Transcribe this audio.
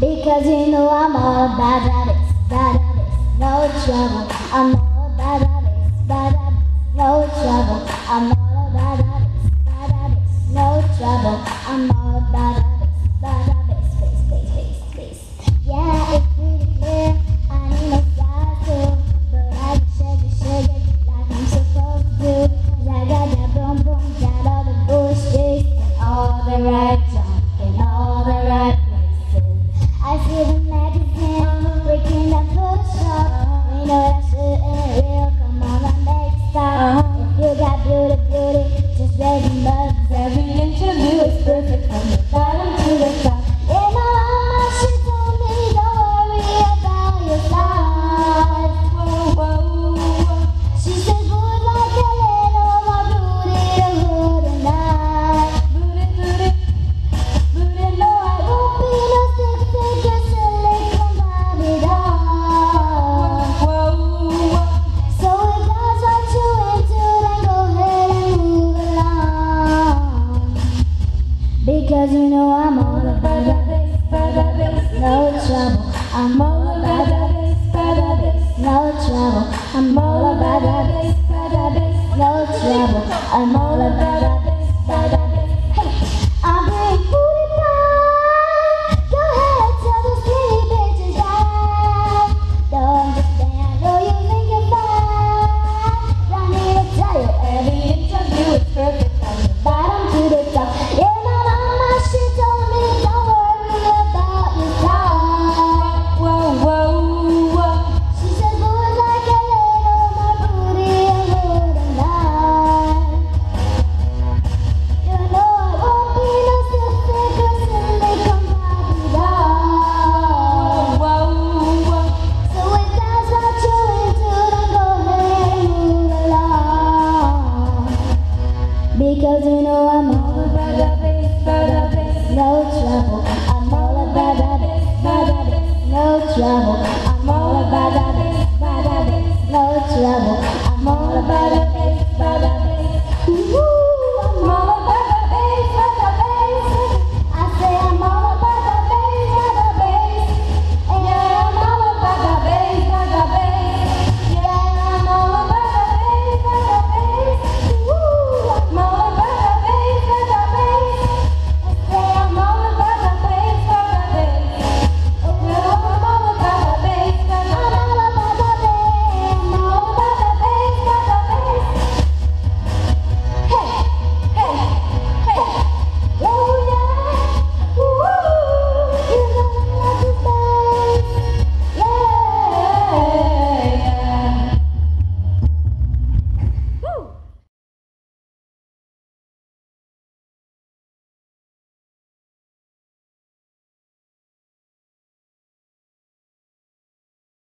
Because you know I'm all about rabbits, rabbits, no trouble. I'm I'm all about that bass, about that bass, no trouble. I'm all about that bass, about that bass, no trouble. I'm all about that bass, about that